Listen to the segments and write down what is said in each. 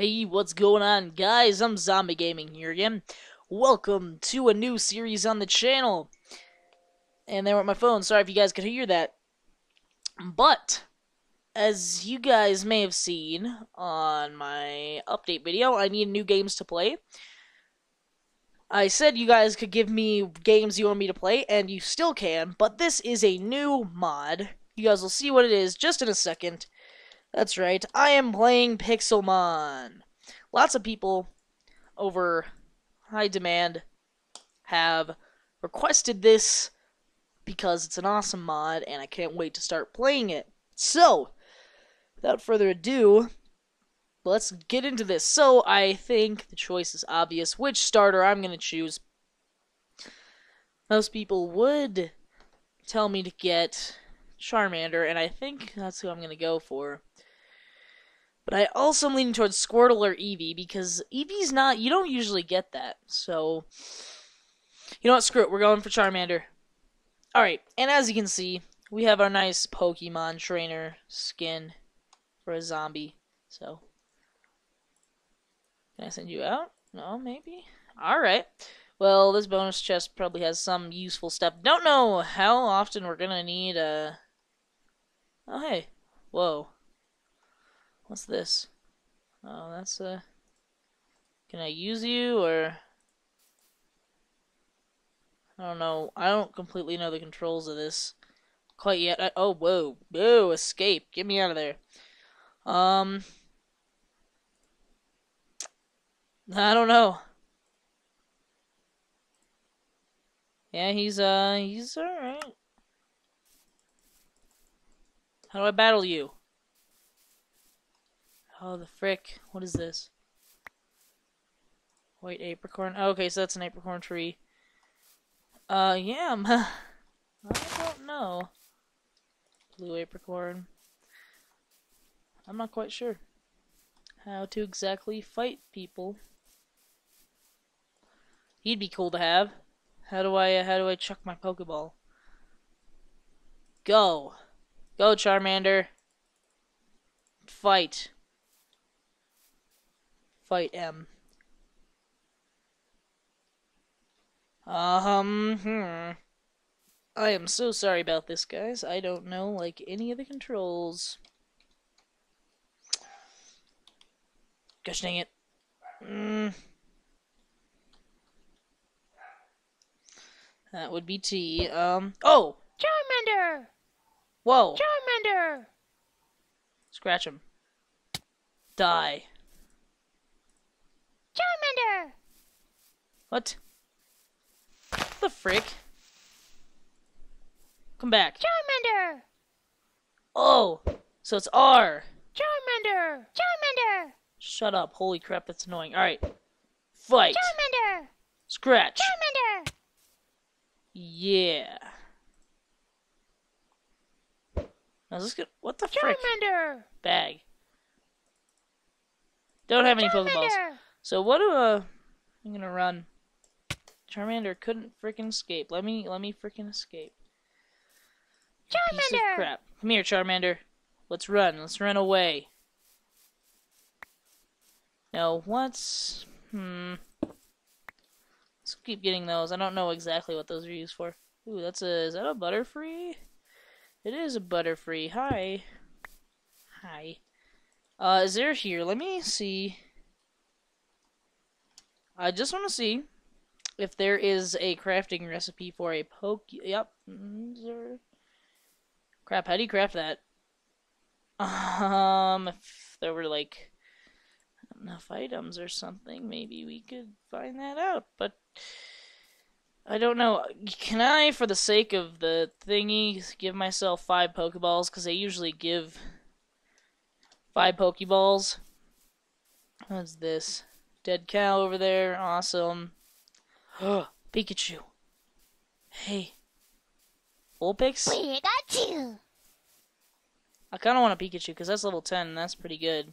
Hey, what's going on, guys? I'm Zombi Gaming here again. Welcome to a new series on the channel. And there went my phone. Sorry if you guys could hear that. But, as you guys may have seen on my update video, I need new games to play. I said you guys could give me games you want me to play, and you still can, but this is a new mod. You guys will see what it is just in a second. That's right, I am playing Pixelmon. Lots of people over high demand have requested this because it's an awesome mod and I can't wait to start playing it. So, without further ado, let's get into this. So, I think the choice is obvious which starter I'm going to choose. Most people would tell me to get Charmander, and I think that's who I'm going to go for. But I also am leaning towards Squirtle or Eevee because Eevee's not, you don't usually get that. So, you know what, screw it, we're going for Charmander. Alright, and as you can see, we have our nice Pokemon trainer skin for a zombie. So, can I send you out? No, maybe? Alright. Well, this bonus chest probably has some useful stuff. Don't know how often we're gonna need a... Oh, hey. Whoa. What's this? Oh, that's a... Can I use you, or... I don't know. I don't completely know the controls of this quite yet. I, oh, whoa. Whoa, escape. Get me out of there. Um... I don't know. Yeah, he's, uh, he's alright. How do I battle you? Oh, the frick. What is this? White apricorn. Oh, okay, so that's an apricorn tree. Uh, yeah, I don't know. Blue apricorn. I'm not quite sure how to exactly fight people. He'd be cool to have. How do I, how do I chuck my Pokeball? Go! Go, Charmander! Fight! Fight M. Um, hmm. I am so sorry about this, guys. I don't know, like, any of the controls. Gosh dang it. Mm. That would be T. Um, oh! Charmander! Whoa! Charmander! Scratch him. Die. Charmander! What? The frick? Come back. Charmander! Oh! So it's R! Charmander! Charmander! Shut up. Holy crap, that's annoying. Alright. Fight! Charmander! Scratch! Charmander! Yeah. Now this good. What the frick? Charmander! Bag. Don't have any Pokeballs. So what do uh I'm gonna run. Charmander couldn't freaking escape. Let me let me freaking escape. You Piece of Charmander! crap. Come here, Charmander. Let's run. Let's run away. No, what's hmm. Let's keep getting those. I don't know exactly what those are used for. Ooh, that's a is that a Butterfree? It is a Butterfree. Hi. Hi. Uh, is there here? Let me see. I just want to see if there is a crafting recipe for a poke. Yep. Mm, Crap, how do you craft that? Um, if there were like enough items or something, maybe we could find that out. But I don't know. Can I, for the sake of the thingy, give myself five Pokeballs? Because they usually give five Pokeballs. What's this? Dead cow over there. Awesome. Pikachu. Hey. Vulpix? We got you! I kind of want a Pikachu because that's level 10 and that's pretty good.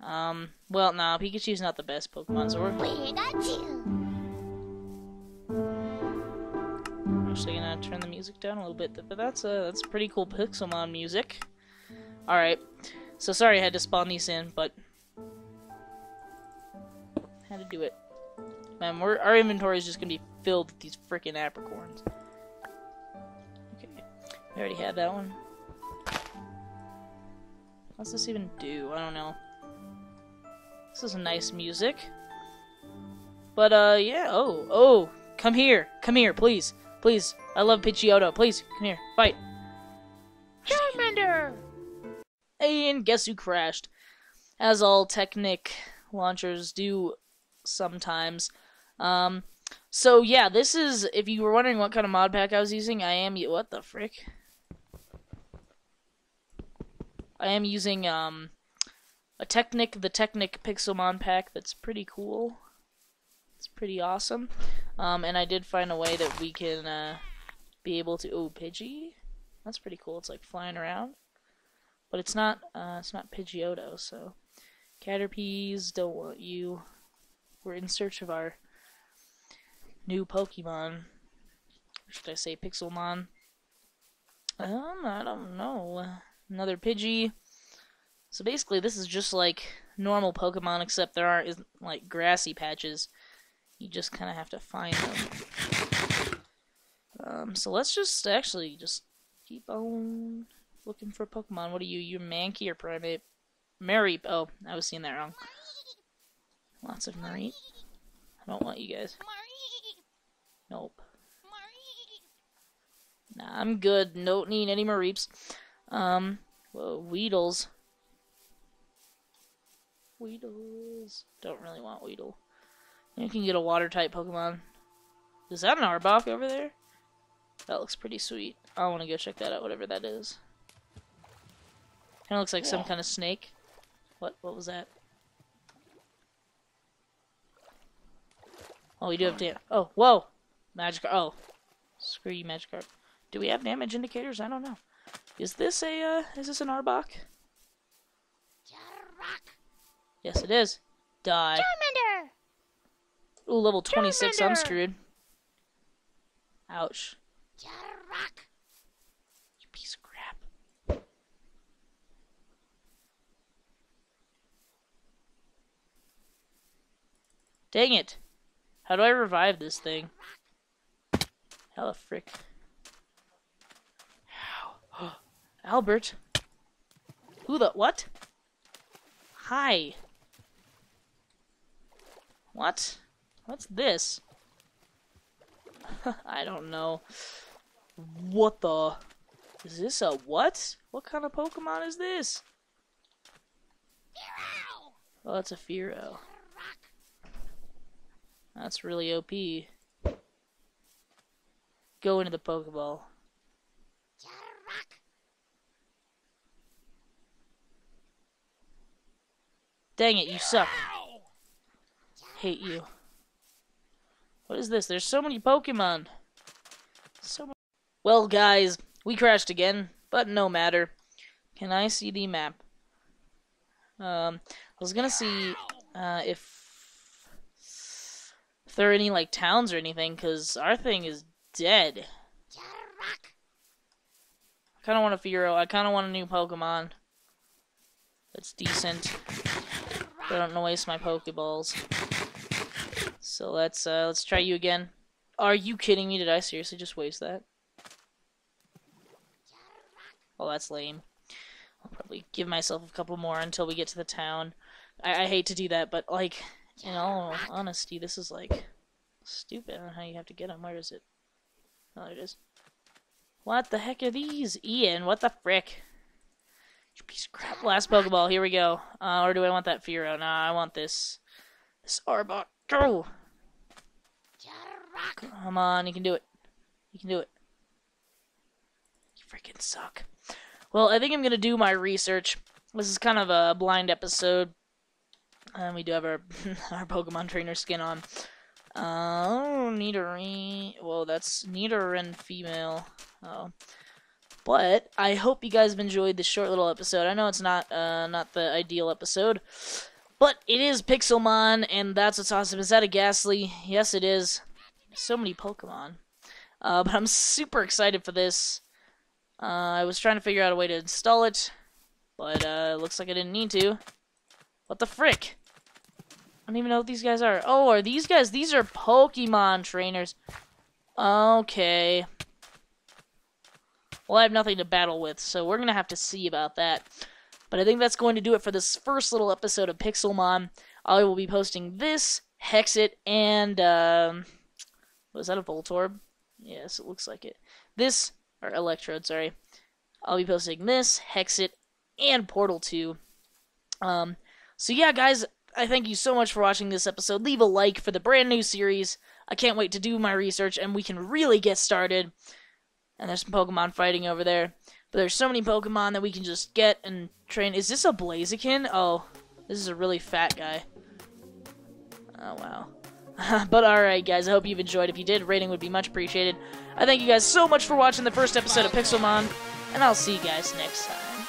Um, well, nah, Pikachu's not the best Pokemon, so we're We actually gonna turn the music down a little bit. But that's a that's pretty cool Pixelmon music. All right, so sorry I had to spawn these in, but Had to do it. Man, we're, our inventory is just gonna be filled with these freaking apricorns. Okay, we already had that one. What's this even do? I don't know. This is nice music. But, uh, yeah. Oh, oh. Come here. Come here, please. Please. I love Pidgeotto. Please, come here. Fight. Charmander! And guess who crashed? As all Technic launchers do sometimes. Um, so yeah, this is, if you were wondering what kind of mod pack I was using, I am, what the frick? I am using, um, a Technic, the Technic Pixelmon pack that's pretty cool. It's pretty awesome. Um, and I did find a way that we can, uh, be able to, oh, Pidgey? That's pretty cool. It's like flying around. But it's not, uh, it's not Pidgeotto, so. Caterpies, don't want you. We're in search of our new Pokemon. Should I say Pixelmon? Um, I don't know. Another Pidgey. So basically, this is just like normal Pokemon, except there aren't like grassy patches. You just kind of have to find them. Um, so let's just actually just keep on looking for Pokemon. What are you? You're Mankey or Primeape? Mareep. Oh, I was seeing that wrong. Lots of Mareep. I don't want you guys. Nope. Nah, I'm good. Don't need any Mareeps. Um, whoa, Weedles. Weedles. Don't really want Weedle. You can get a water type Pokemon. Is that an Arbok over there? That looks pretty sweet. I want to go check that out, whatever that is. Kind of looks like some kind of snake. What? What was that? Oh, we do have damage. Oh, whoa! Magikarp. Oh, screw you, Magikarp. Do we have damage indicators? I don't know. Is this a, uh, is this an Arbok? Yes, it is. Die. Charmander! Ooh, level 26, I'm screwed. Ouch. Jarak! You piece of crap. Dang it. How do I revive this thing? Hella frick. Ow. Albert? Who the what? Hi. What? What's this? I don't know. What the? Is this a what? What kind of Pokemon is this? Oh, it's a Fearow. That's really OP. Go into the Pokeball. Dang it, you suck. Hate you. What is this? There's so many Pokemon. So many. Well, guys, we crashed again, but no matter. Can I see the map? Um, I was gonna see uh, if if there are any like towns or anything, cause our thing is dead. I kind of want a figure. I kind of want a new Pokemon that's decent. But I don't want to waste my Pokeballs. So let's uh, let's try you again. Are you kidding me? Did I seriously just waste that? Oh, that's lame. I'll probably give myself a couple more until we get to the town. I, I hate to do that, but like, in all honesty, this is like stupid on how you have to get them. Where is it? Oh, there it is. What the heck are these? Ian, what the frick? You piece of crap. Last Pokeball, here we go. Uh, or do I want that Fearow? Nah, I want this. This Arbok. Go! Come on, you can do it. You can do it. You freaking suck. Well, I think I'm gonna do my research. This is kind of a blind episode. And we do have our our Pokemon trainer skin on. Oh, Nidorine. Well, that's Nidoran female. Oh. But I hope you guys have enjoyed this short little episode. I know it's not uh, not the ideal episode, but it is Pixelmon, and that's what's awesome. Is that a Gastly? Yes, it is. So many Pokemon. Uh, but I'm super excited for this. Uh, I was trying to figure out a way to install it, but uh, looks like I didn't need to. What the frick? I don't even know what these guys are. Oh, are these guys? These are Pokemon trainers. Okay. Well, I have nothing to battle with, so we're going to have to see about that. But I think that's going to do it for this first little episode of Pixelmon. I will be posting this, Hexxit, and, um, was that a Voltorb? Yes, it looks like it. This, or Electrode, sorry. I'll be posting this, Hexxit, and Portal 2. Um, so yeah, guys, I thank you so much for watching this episode. Leave a like for the brand new series. I can't wait to do my research and we can really get started. And there's some Pokemon fighting over there. But there's so many Pokemon that we can just get and train. Is this a Blaziken? Oh, this is a really fat guy. Oh, wow. but alright, guys, I hope you've enjoyed. If you did, rating would be much appreciated. I thank you guys so much for watching the first episode of Pixelmon, and I'll see you guys next time.